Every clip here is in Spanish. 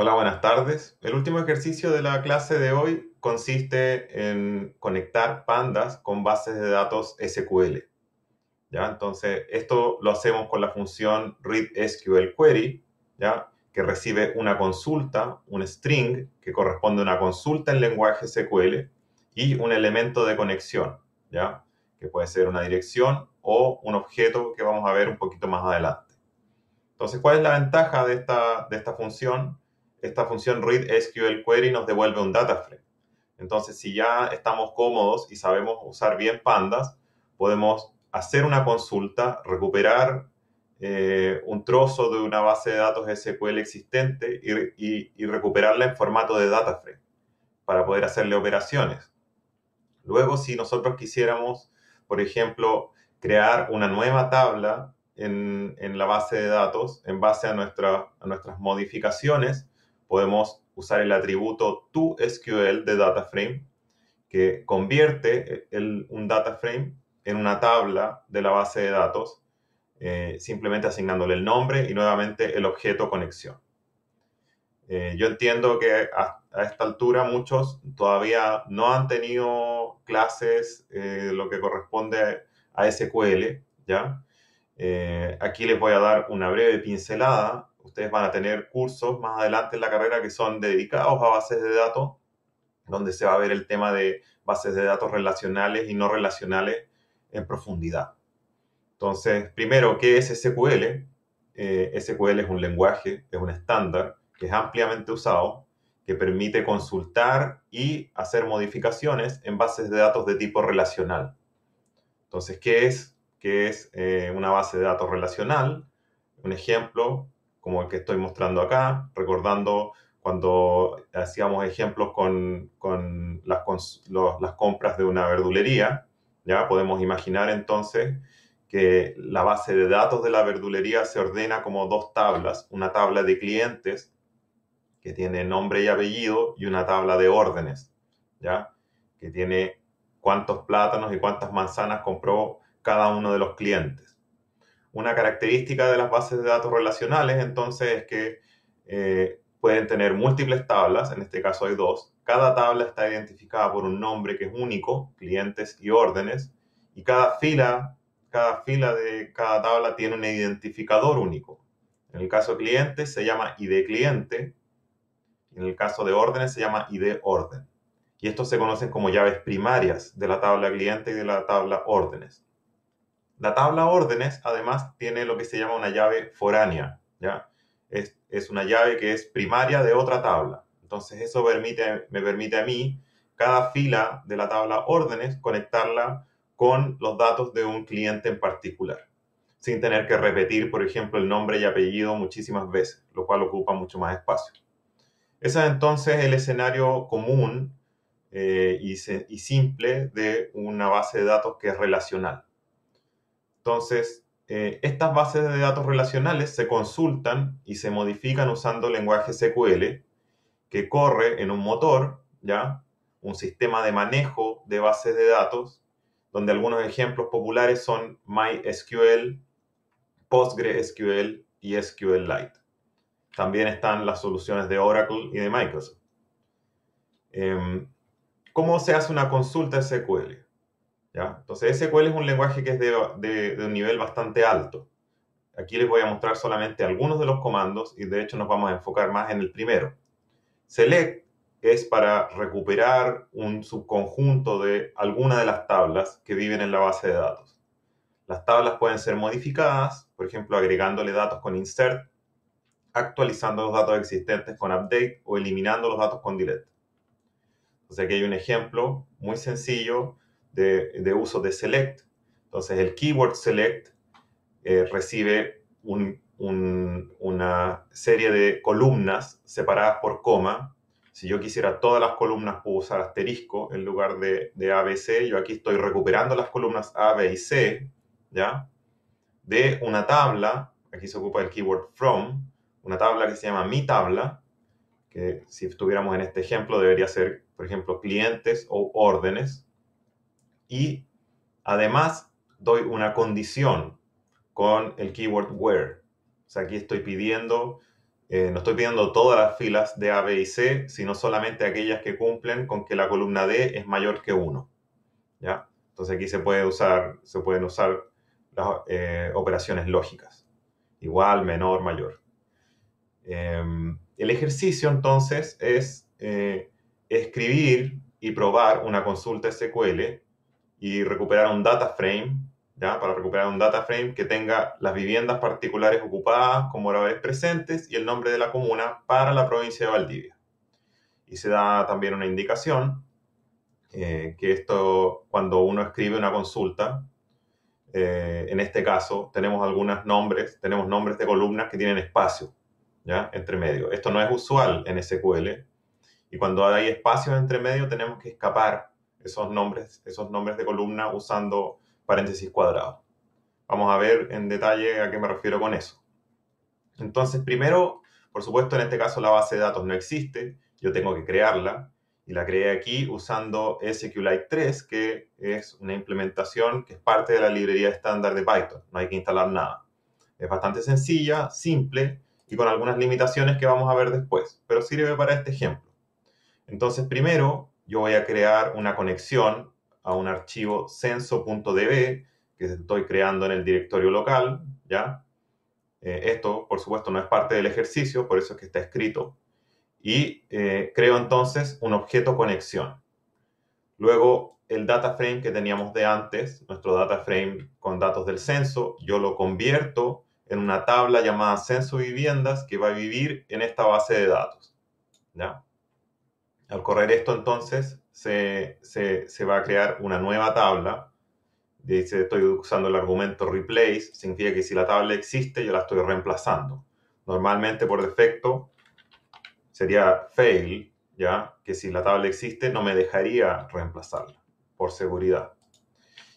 Hola, buenas tardes. El último ejercicio de la clase de hoy consiste en conectar pandas con bases de datos SQL. ¿Ya? Entonces, esto lo hacemos con la función readSQLQuery, ¿ya? que recibe una consulta, un string, que corresponde a una consulta en lenguaje SQL, y un elemento de conexión, ¿ya? que puede ser una dirección o un objeto que vamos a ver un poquito más adelante. Entonces, ¿cuál es la ventaja de esta, de esta función? Esta función read SQL query nos devuelve un data frame. Entonces, si ya estamos cómodos y sabemos usar bien pandas, podemos hacer una consulta, recuperar eh, un trozo de una base de datos SQL existente y, recuperarla en formato de data frame para poder hacerle operaciones. Luego, si nosotros quisiéramos, por ejemplo, crear una nueva tabla en, en la base de datos en base a, a nuestras modificaciones, podemos usar el atributo toSQL de DataFrame que convierte un DataFrame en una tabla de la base de datos, eh, simplemente asignándole el nombre y nuevamente el objeto conexión. Eh, yo entiendo que a, esta altura muchos todavía no han tenido clases eh, lo que corresponde a SQL, ¿ya? aquí les voy a dar una breve pincelada ustedes van a tener cursos más adelante en la carrera que son dedicados a bases de datos, donde se va a ver el tema de bases de datos relacionales y no relacionales en profundidad. Entonces, primero, ¿qué es SQL? Eh, SQL es un lenguaje, es un estándar que es ampliamente usado, que permite consultar y hacer modificaciones en bases de datos de tipo relacional. Entonces, ¿qué es, qué es eh, una base de datos relacional? Un ejemplo, como el que estoy mostrando acá, recordando cuando hacíamos ejemplos con, con, las, las, compras de una verdulería, ya podemos imaginar entonces que la base de datos de la verdulería se ordena como dos tablas, una tabla de clientes que tiene nombre y apellido y una tabla de órdenes, ya que tiene cuántos plátanos y cuántas manzanas compró cada uno de los clientes. Una característica de las bases de datos relacionales, entonces, es que eh, pueden tener múltiples tablas, en este caso hay dos. Cada tabla está identificada por un nombre que es único, clientes y órdenes, y cada fila, cada fila de cada tabla tiene un identificador único. En el caso de clientes se llama ID cliente, en el caso de órdenes se llama ID orden. Y estos se conocen como llaves primarias de la tabla cliente y de la tabla órdenes. La tabla órdenes, además, tiene lo que se llama una llave foránea, ¿ya? Es, es una llave que es primaria de otra tabla. Entonces, eso permite, me permite a mí, cada fila de la tabla órdenes, conectarla con los datos de un cliente en particular, sin tener que repetir, por ejemplo, el nombre y apellido muchísimas veces, lo cual ocupa mucho más espacio. Ese es entonces el escenario común eh, y, y simple de una base de datos que es relacional. Entonces, eh, estas bases de datos relacionales se consultan y se modifican usando lenguaje SQL, que corre en un motor, ¿ya? Un sistema de manejo de bases de datos, donde algunos ejemplos populares son MySQL, PostgreSQL y SQLite. También están las soluciones de Oracle y de Microsoft. Em, ¿Cómo se hace una consulta SQL? Entonces SQL es un lenguaje que es de, un nivel bastante alto. Aquí les voy a mostrar solamente algunos de los comandos y de hecho nos vamos a enfocar más en el primero. Select es para recuperar un subconjunto de alguna de las tablas que viven en la base de datos. Las tablas pueden ser modificadas, por ejemplo, agregándole datos con insert, actualizando los datos existentes con update o eliminando los datos con delete. Entonces aquí hay un ejemplo muy sencillo de, uso de select. Entonces el keyword select eh, recibe una serie de columnas separadas por coma. Si yo quisiera todas las columnas, puedo usar asterisco en lugar de, de A, B, C. Yo aquí estoy recuperando las columnas A, B y C, ¿ya? De una tabla, aquí se ocupa el keyword from, una tabla que se llama mi tabla, que si estuviéramos en este ejemplo debería ser, por ejemplo, clientes o órdenes y además doy una condición con el keyword where. O sea, aquí estoy pidiendo eh, no estoy pidiendo todas las filas de A, B y C, sino solamente aquellas que cumplen con que la columna D es mayor que 1. ¿ya? Entonces aquí se, usar, se pueden usar las eh, operaciones lógicas. Igual, menor, mayor. Em, el ejercicio entonces es eh, escribir y probar una consulta SQL y recuperar un data frame, ¿ya? para recuperar un data frame que tenga las viviendas particulares ocupadas como moradores presentes y el nombre de la comuna para la provincia de Valdivia. Y se da también una indicación eh, que esto, cuando uno escribe una consulta, eh, en este caso tenemos algunos nombres, tenemos nombres de columnas que tienen espacio, ¿ya? Entre medio. Esto no es usual en SQL, y cuando hay espacios entre medio tenemos que escapar esos nombres, esos nombres de columna usando paréntesis cuadrados. Vamos a ver en detalle a qué me refiero con eso. Entonces, primero, por supuesto, en este caso la base de datos no existe, yo tengo que crearla y la creé aquí usando SQLite 3, que es una implementación que es parte de la librería estándar de Python, no hay que instalar nada. Es bastante sencilla, simple y con algunas limitaciones que vamos a ver después, pero sirve para este ejemplo. Entonces, primero yo voy a crear una conexión a un archivo censo.db que estoy creando en el directorio local, ¿ya? Eh, esto, por supuesto, no es parte del ejercicio, por eso es que está escrito. Y eh, creo entonces un objeto conexión. Luego, el data frame que teníamos de antes, nuestro data frame con datos del censo, yo lo convierto en una tabla llamada censo viviendas que va a vivir en esta base de datos. ¿ya? Al correr esto entonces se, va a crear una nueva tabla. Dice, estoy usando el argumento replace, significa que si la tabla existe yo la estoy reemplazando. Normalmente por defecto sería fail, ¿ya? Que si la tabla existe no me dejaría reemplazarla, por seguridad.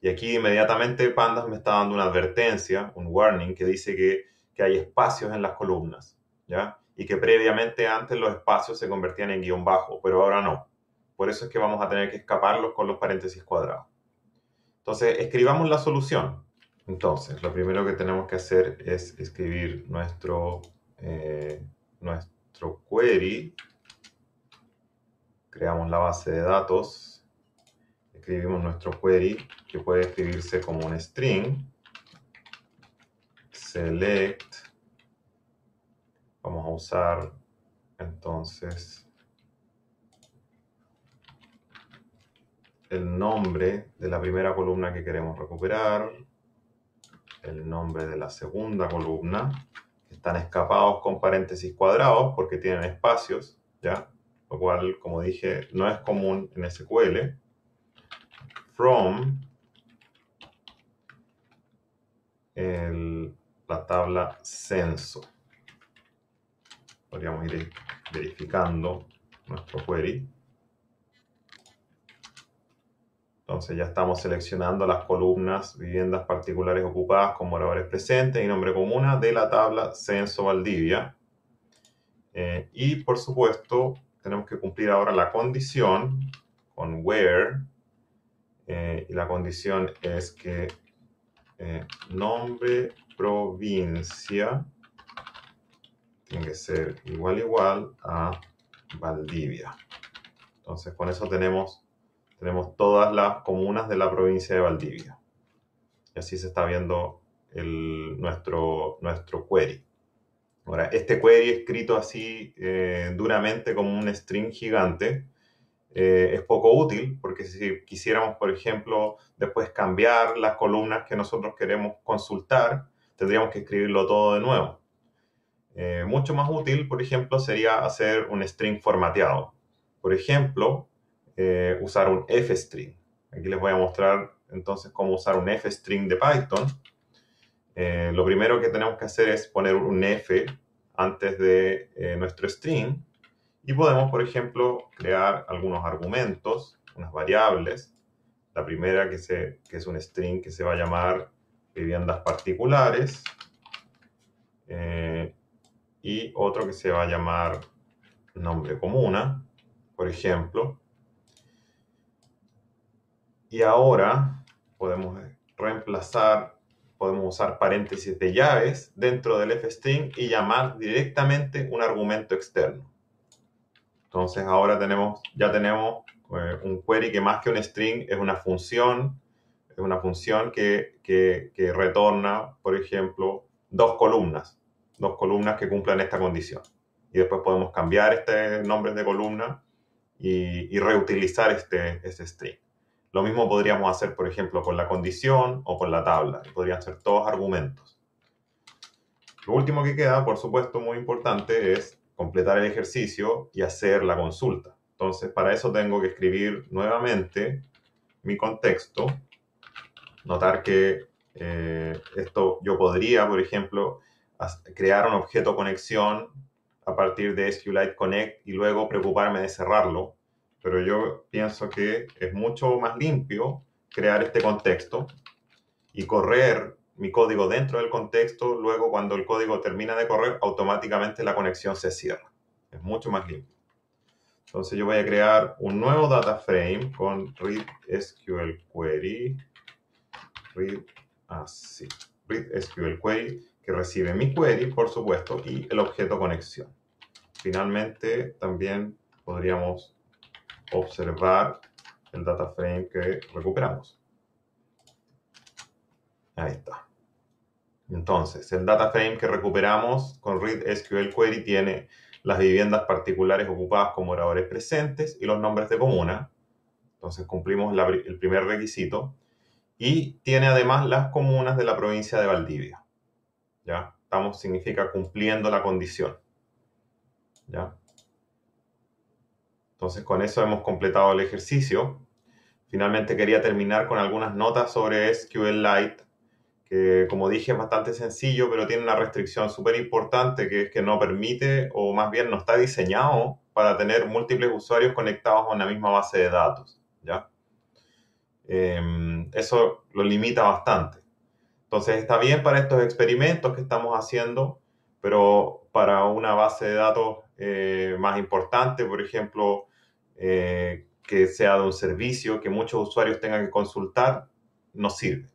Y aquí inmediatamente Pandas me está dando una advertencia, un warning, que dice que, que hay espacios en las columnas, ¿ya? Y que previamente antes los espacios se convertían en guion bajo, pero ahora no. Por eso es que vamos a tener que escaparlos con los paréntesis cuadrados. Entonces, escribamos la solución. Entonces, lo primero que tenemos que hacer es escribir nuestro, eh, nuestro query. Creamos la base de datos. Escribimos nuestro query, que puede escribirse como un string. Select Vamos a usar entonces el nombre de la primera columna que queremos recuperar, el nombre de la segunda columna, están escapados con paréntesis cuadrados porque tienen espacios, ¿ya? Lo cual, como dije, no es común en SQL. From la tabla censo podríamos ir verificando nuestro query. Entonces ya estamos seleccionando las columnas viviendas particulares ocupadas con moradores presentes y nombre comuna de la tabla Censo Valdivia. Eh, y por supuesto tenemos que cumplir ahora la condición con where. Eh, y la condición es que eh, nombre provincia tiene que ser igual igual a Valdivia. Entonces con eso tenemos, tenemos todas las comunas de la provincia de Valdivia. Y así se está viendo el, nuestro, nuestro query. Ahora, este query escrito así eh, duramente como un string gigante eh, es poco útil porque si quisiéramos, por ejemplo, después cambiar las columnas que nosotros queremos consultar, tendríamos que escribirlo todo de nuevo. Eh, mucho más útil, por ejemplo, sería hacer un string formateado. Por ejemplo, eh, usar un f-string. Aquí les voy a mostrar entonces cómo usar un f-string de Python. Eh, lo primero que tenemos que hacer es poner un f antes de nuestro string y podemos, por ejemplo, crear algunos argumentos, unas variables. La primera que, se, que es un string que se va a llamar viviendas particulares y otro que se va a llamar nombre comuna, por ejemplo. Y ahora podemos reemplazar podemos usar paréntesis de llaves dentro del fstring y llamar directamente un argumento externo. Entonces ahora tenemos, ya tenemos eh, un query que más que un string es una función, es una función que, que, retorna, por ejemplo, dos columnas, dos columnas que cumplan esta condición. Y después podemos cambiar este nombre de columna y, reutilizar este, este string. Lo mismo podríamos hacer, por ejemplo, con la condición o con la tabla. Podrían ser todos argumentos. Lo último que queda, por supuesto, muy importante, es completar el ejercicio y hacer la consulta. Entonces, para eso tengo que escribir nuevamente mi contexto. Notar que eh, esto yo podría, por ejemplo, crear un objeto conexión a partir de SQLite Connect y luego preocuparme de cerrarlo pero yo pienso que es mucho más limpio crear este contexto y correr mi código dentro del contexto, luego cuando el código termina de correr, automáticamente la conexión se cierra. Es mucho más limpio. Entonces yo voy a crear un nuevo data frame con read SQL query, read, así, ah, read SQL query, que recibe mi query, por supuesto, y el objeto conexión. Finalmente, también podríamos observar el data frame que recuperamos. Ahí está. Entonces, el data frame que recuperamos con read SQL query tiene las viviendas particulares ocupadas como moradores presentes y los nombres de comuna. Entonces cumplimos el primer requisito. Y tiene además las comunas de la provincia de Valdivia. ¿Ya? Estamos, significa cumpliendo la condición. ¿Ya? Entonces con eso hemos completado el ejercicio. Finalmente quería terminar con algunas notas sobre SQLite, que como dije es bastante sencillo, pero tiene una restricción súper importante que es que no permite o más bien no está diseñado para tener múltiples usuarios conectados a una misma base de datos. ¿ya? Em, eso lo limita bastante. Entonces está bien para estos experimentos que estamos haciendo, pero para una base de datos eh, más importante, por ejemplo, eh, que sea de un servicio que muchos usuarios tengan que consultar, no sirve.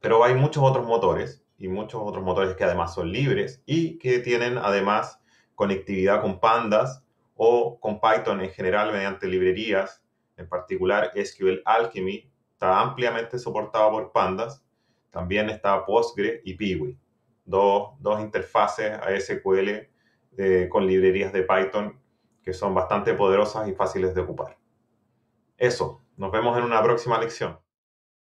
Pero hay muchos otros motores y muchos otros motores que además son libres y que tienen además conectividad con pandas o con Python en general mediante librerías, en particular SQL Alchemy está ampliamente soportado por pandas, también está Postgre y Piwi, dos, dos interfaces a SQL eh, con librerías de Python que son bastante poderosas y fáciles de ocupar. Eso, nos vemos en una próxima lección.